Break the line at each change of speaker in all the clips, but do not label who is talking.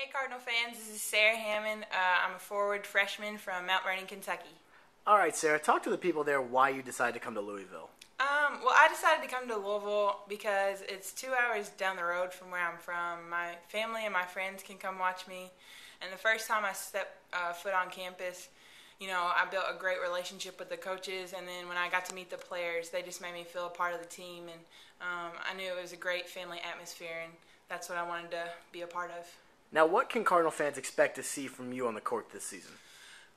Hey Cardinal fans, this is Sara Hammond. Uh, I'm a forward freshman from Mount Vernon, Kentucky.
All right, Sara, talk to the people there why you decided to come to Louisville.
Um, well, I decided to come to Louisville because it's two hours down the road from where I'm from. My family and my friends can come watch me. And the first time I stepped uh, foot on campus, you know, I built a great relationship with the coaches. And then when I got to meet the players, they just made me feel a part of the team. And um, I knew it was a great family atmosphere, and that's what I wanted to be a part of.
Now, what can Cardinal fans expect to see from you on the court this season?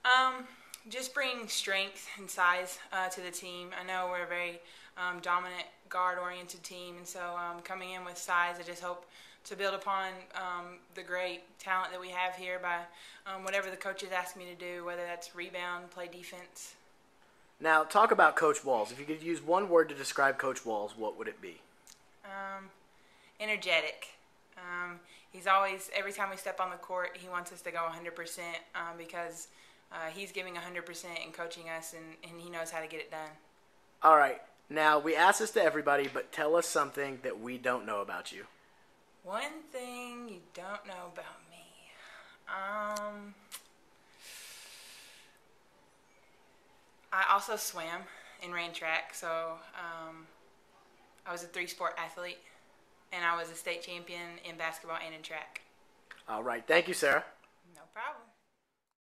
Um, just bring strength and size uh, to the team. I know we're a very um, dominant guard-oriented team, and so um, coming in with size, I just hope to build upon um, the great talent that we have here by um, whatever the coaches ask me to do, whether that's rebound, play defense.
Now, talk about Coach Walz. If you could use one word to describe Coach Walz, what would it be?
Um, energetic. Um, he's always, every time we step on the court, he wants us to go 100% um, because uh, he's giving 100% and coaching us, and, and he knows how to get it done.
All right. Now, we ask this to everybody, but tell us something that we don't know about you.
One thing you don't know about me. Um, I also swam and ran track, so um, I was a three sport athlete and I was a state champion in basketball and in track.
All right. Thank you, Sara. No problem.